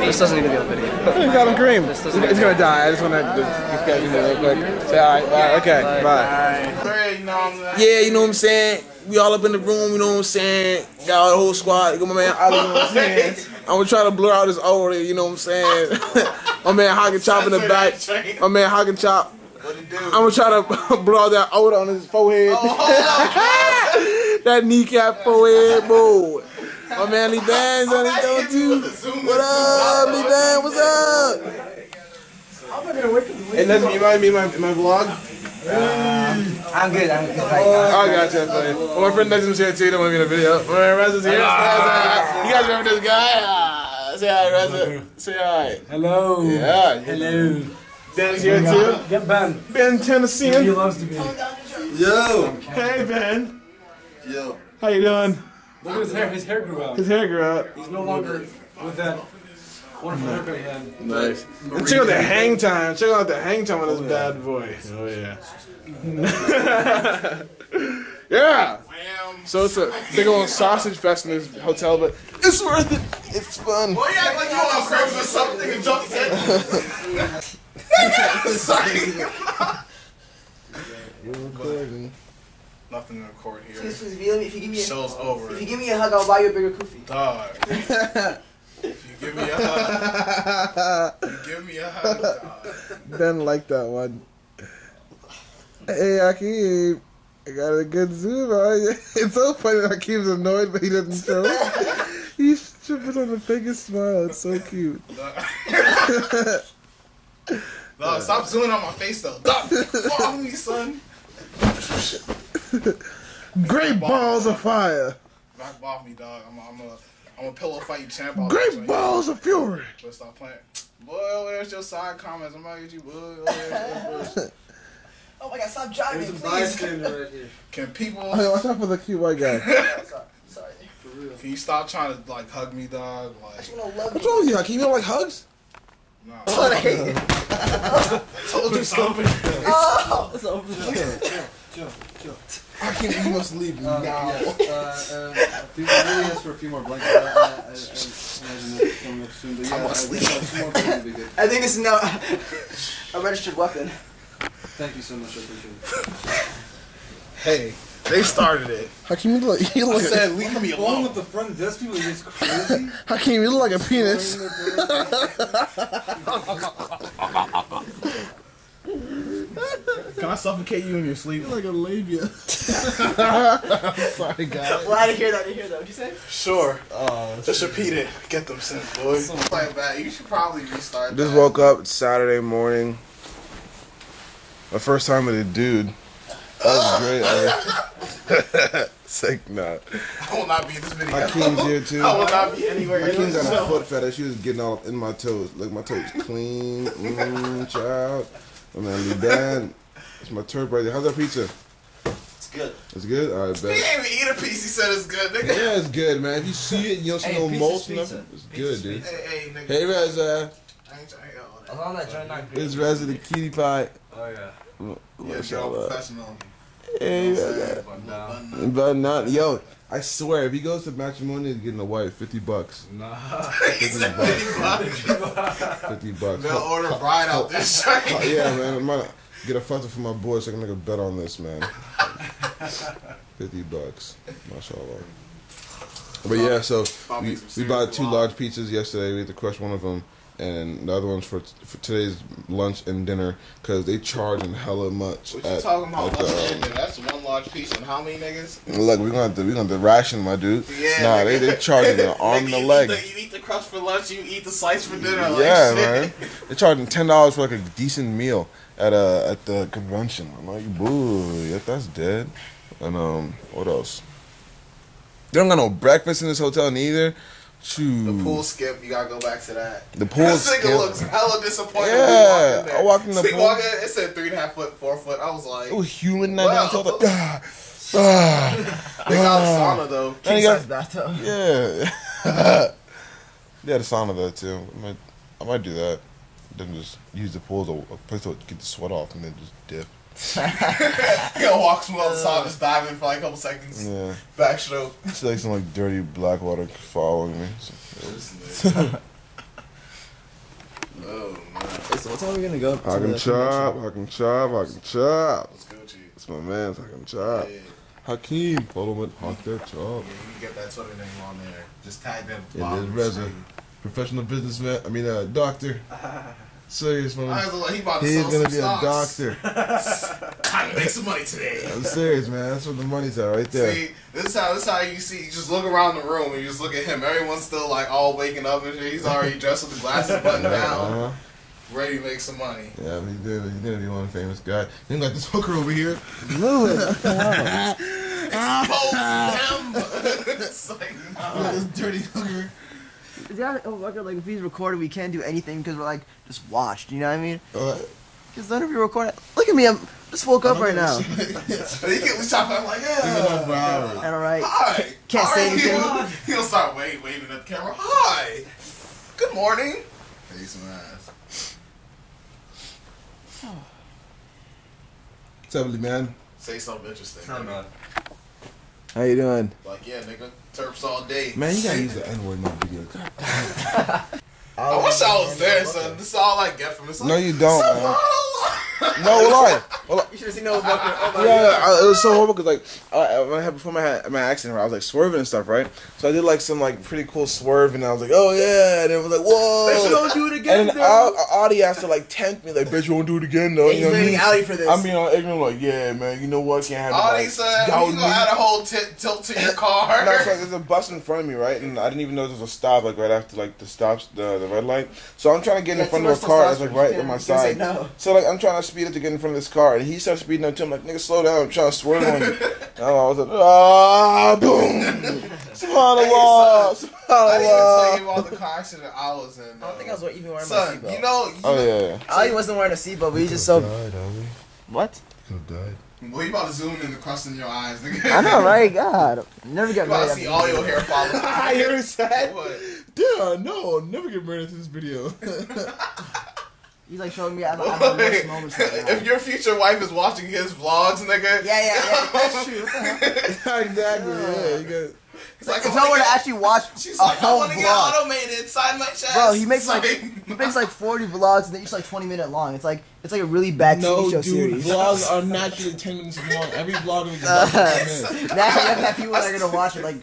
This doesn't need to be on video. You got him cream. This It's doesn't gonna die. I just wanna just get guys in there real quick. Say alright, bye. Okay, bye. Yeah, you know what I'm saying? We all up in the room, you know what I'm saying? Got all the whole squad. Got my man Ali, you know what I'm saying? I'm gonna try to blur out his aura, you know what I'm saying? my man Hog and Chop in the back. My man Hog and Chop. I'm gonna try to blur out that odor on his forehead. that kneecap forehead, boy. My man Lee Bands on his door too. What up, Lee Band? What's up? Hey, Leslie, you mind me in my, in my vlog? I'm good. I'm good. Oh, I got you. I feel you. Well, my friend Nesm's here too. Don't want to be in the video. My man Rez is here. You guys remember this guy? Ah, say hi, Rez. Say hi. Hello. Yeah. Hello. Dan's here too. Get Ben. Ben Tennessee. He loves to be. Yo! Hey, Ben. Yo. How you doing? Look at his hair. His hair grew out. His hair grew out. He's no longer with that wonderful haircut he had. Nice. And check out the hang time. Check out the hang time on this oh, bad boy. Oh yeah. yeah. So it's a big old sausage fest in this hotel, but it's worth it. It's fun. Boy, you act like you on purpose or something and jump in. Nothing to record here. Please, please, if you, if you give me a, Show's over. if you give me a hug, I'll buy you a bigger kufi. Dog. if you give me a hug, you give me a hug, dog. Ben liked that one. Hey, Akeem. I got a good zoom on you. It's so funny that Akeem's annoyed, but he doesn't show it. He's tripping on the biggest smile. It's so cute. No, stop zooming on my face though. Stop. Follow me, son. Great balls of fire. Back off me, dog. I'm a, I'm a, I'm a pillow fight champ. Great there, balls of fury. But stop playing. Boy, over there's your side comments. I'm gonna get you, boy. Oh, over there. Oh my god, stop driving, There's a please. bystander right here. Can people? Hey, watch out for the cute white guy. Sorry, sorry. Can you stop trying to like hug me, dog? I just wanna love What's wrong with you, Hakeem? You don't like hugs? no. But I hate it. told you something. Oh! Hakeem, you must leave now. Uh, uh, a few, really asked for a few more blankets. I, I, I, I imagine that's coming up soon, but yeah, I'm I asleep. I more would be good. I think this is now a registered weapon. Thank you so much, I appreciate it. Hey, they started it. Hakeem, you look, you I look, said, leave me Along alone. with the front desk people, are just crazy. Hakeem, you look like a penis. Can I suffocate you in your sleep? like a labia. Sorry, guys. Well, I didn't hear that. I didn't hear that. What'd you say? Sure. Oh, Just repeat it. Get them sent, boy. Play back. You should probably restart. Just that. woke up. Saturday morning. My first time with a dude. That was great. I- Sick not. I will not be in this video. Hakeem's here too. I will not be anywhere. in Hakeem this got a foot fetish. She was getting all up in my toes. Look, my toes clean. Mmm, child. gonna Lee Dan. It's my turf right there. How's that pizza? It's good. It's good? Alright, He bet. didn't even eat a piece. He said it's good, nigga. Yeah, it's good, man. If you see it, you don't see no moles. Nothing. It's good, dude. Hey, hey, nigga. Hey, Reza. I ain't trying to hear all that. I was on that joint not It's Reza the cutie pie. Oh yeah. Yeah, you're Mashallah. professional. Hey, Yeah, Reza. Button down. Button up. But not, yo, I swear, if he goes to matrimony, he's getting a wife. 50 bucks. Nah. 50 bucks. 50 bucks. They'll order a bride out this Oh, shit. yeah, man. I'm gonna get a photo for my boys so I can make a bet on this, man. 50 bucks. Mashallah. But yeah, so we, we bought two large pizzas yesterday. We had to crush one of them, and the other one's for, for today's lunch and dinner because they charge charging hella much. What you at- talking about? at um. That's one large piece and how many niggas? Look, we're gonna have to we're gonna have to ration, my dude. Yeah, nah, they nigga. they charging an arm and a leg. Eat the, you eat the crust for lunch, you eat the slice for dinner. Like, yeah, shit. man. They're charging ten dollars for like a decent meal at a at the convention. I'm like, boo, yeah, that's dead. And um, what else? They don't got no breakfast in this hotel neither. Shoot. The pool skip, you gotta go back to that. The pool this nigga skip. looks hella disappointed. Yeah, when we walked in there. I walked in the See, pool. walk in, it said three and a half foot, four foot. I was like, It was human that Wow. down. Like, ah, ah, they got a ah. sauna though. And he got- bathtub. Yeah. they had a sauna there too. I might, I might do that. Then just use the pool as a, a place to get the sweat off and then just dip. You gotta walk some other sauna, just dive in for like a couple seconds. Yeah. Backstroke. It's like some like dirty black water following me. So, oh, So what time are we gonna go? to Hakim the Chop, I can Chop, Hakim Chop. What's Gucci? That's my man, Hakim Chop. Yeah, Hakeem, follow at Hawk that Chop. you can get that Twitter name on there. Just tag them. Yeah, there's Reza. Professional businessman, I mean, uh, doctor. Serious, man. like, he about to He's gonna be a doctor. Time to make some money today. I'm serious, man. That's what the money's at right there. See, this is how this is how you see. You just look around the room and you just look at him. Everyone's still like all waking up and shit. He's already dressed with the glasses buttoned down, Uh-huh. Ready to make some money. Yeah, he's gonna, he's gonna be one famous guy. Then like this hooker over here. Expose him. it's like, no. this dirty hooker. Yeah, oh my like if he's recorded, we can't do anything because we're like just watched. You know what I mean? Alright. Because none of you recorded. Look at me, I'm just woke up right now. he can we talk about like, yeah. for hours. And alright. Hi. Can't How say are you? anything. He'll start waving, waving at the camera. Hi. Good morning. Face some What's up, man? Say something interesting. How you doing? Like, yeah, nigga. Terps all day. Man, you gotta use the N word in that video. I wish I was there, son. This is all I get from this. No, you don't, man. man. No, lie. Well, You should have seen those fucking. Oh my yeah, god. I, it was so horrible because like I, I had before my my accident, I was like swerving and stuff, right? So I did like some like pretty cool swerve, and I was like, oh yeah, and it was like, whoa. Don't do it again, And then Audi has to like tempt me, like, bitch, you won't do it again, though. He's you know what I blaming mean? Audi for this. I'm being all ignorant, like, yeah, man, you know what? Can't have Audi like, said, doubt you gonna add a whole t- tilt to your car. And I was like, there's a bus in front of me, right? And I didn't even know there was a stop, like right after like the stops, the the red light. So I'm trying to get in front of a car that's like right on my can't- you can't say side. So like I'm trying to speed up to get in front of this car, and he starts speeding up to him like, nigga, slow down. I'm trying to swerve on you. And I was like, ah, boom. Subhanallah. I didn't even tell you Subhanallah. about the car accident I was in. I don't think I was even wearing my Son, seatbelt. you know, you Oh know yeah, yeah. Ali wasn't wearing a seatbelt, but he's just so. Died, Abby. What? Could have died. well, you about to zoom in the crust in your eyes, nigga. I know, right? God, never get about to married. see all your hair fall. I hear it said. What? Yeah, no, never get married to this video. He's like showing me I'm, I'm the worst moments right if your future wife is watching his vlogs, nigga. Yeah, yeah, yeah. That's true. What the hell? exactly. Yeah, you got. He's like, If I I were wanna actually watch She's a like, I whole want to get vlog, automated. Sign my chest. bro, he makes like he makes like 40 vlogs and they're each like 20 minute long. It's like it's like a really bad TV show series. vlogs are naturally 10 minutes long. Every vlog is Uh, about 10 minutes. now you have to have people that are gonna watch it, like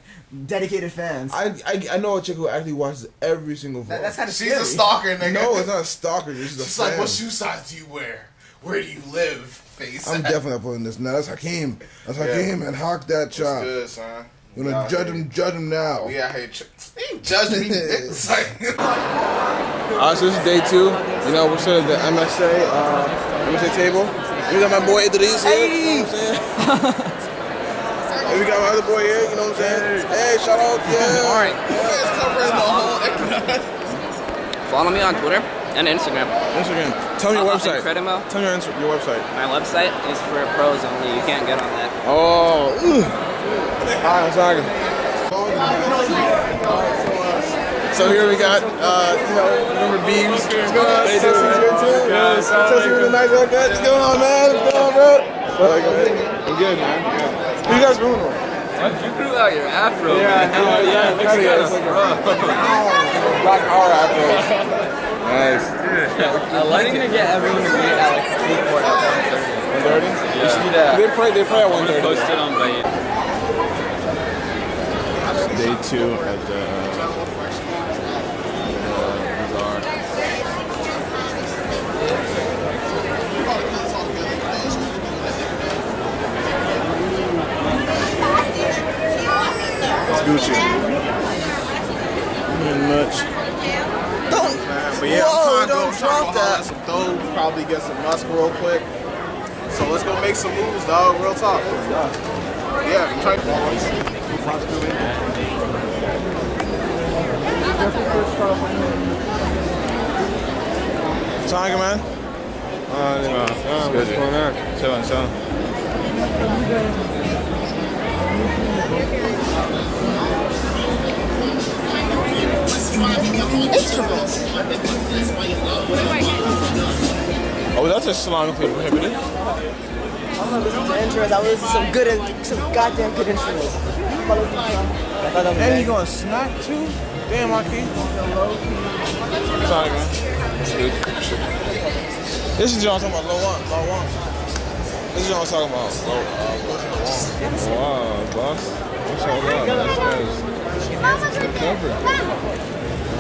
dedicated fans. I, I, I know a chick who actually watches every single vlog. That- that's kind of She's scary. a stalker, nigga. no, it's not a stalker. It's just a She's like, fan. what shoe size do you wear? Where do you live? Face. I'm definitely not putting this now. That's Hakeem. That's Yeah. Hakeem and Hawk that What's chop. good, son? You We wanna out judge here. him? Judge him now. We out here. Ch- you judging me? It's like, Uh, so this is day two. You know, we're sitting at the MSA, uh, MSA table. We got my boy Idris here. You know what I'm saying? and we got my other boy here. You know what I'm saying? Hey, shout out. Yeah. All right. it's covering the whole. Follow me on Twitter and Instagram. Instagram. Tell me your Uh, website. Incredimo. Tell me your, Insta- your website. My website is for pros only. You can't get on that. Oh. Ugh. Alright, I'm sorry. So here we got, uh, you know, remember Beebs. What's going on? Hey, Tessie, you good too? Yeah, Tessie with a nice haircut. What's going on, man? What's going on, bro? I'm good, man. I'm. Who you guys rooming with? You grew out your afro. Yeah, no, yeah, it looks good. It's like a black power afro. Nice. I like to get everyone to meet at like Freeport at 1.30. 130? Yeah. They play, they play at 130. Post it on Bayit. Day two at the uh, bazaar. It's Gucci. Not much. Don't. But yeah, Whoa, I'm trying to go. don't drop to go holler that. some dope. Probably get some musk real quick. So let's go make some moves, dog. Real talk. Yeah, trying. Tiger man. Uh, what's going on? Chilling, chilling. Oh, that's Islamically prohibited. I'm gonna listen to instruments. I listen some good, some goddamn good instruments. I thought that was And you bad. going snack too? Damn, Marquis. Sorry, man. This is what I'm talking about. Low one, low one. This is what I'm talking about. Low, uh, Wow, boss. What's all that? That's nice. Cover.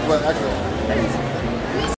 What, actually?